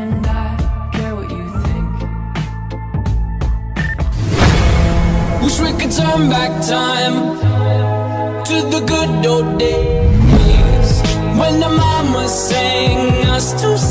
and I care what you think. Wish we could turn back time to the good old days when the mama sang. us to